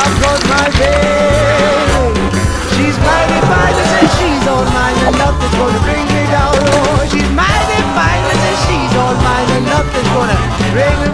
I've got my baby. She's mighty fine, I say she's all mine, and nothing's gonna bring me down. Oh, she's mighty fine, I say she's all mine, and nothing's gonna bring me